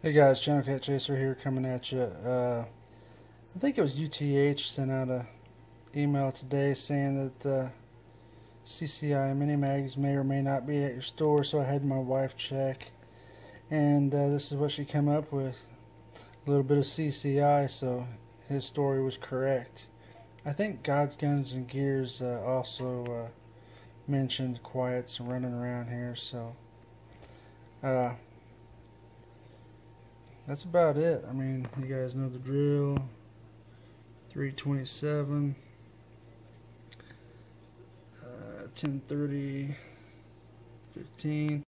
Hey guys, Channel Cat Chaser here coming at you. Uh, I think it was UTH sent out a email today saying that uh, CCI mini mags may or may not be at your store, so I had my wife check, and uh, this is what she came up with: a little bit of CCI, so his story was correct. I think God's Guns and Gears uh, also uh, mentioned quiets running around here, so. That's about it. I mean, you guys know the drill. 327, uh, 1030, 15.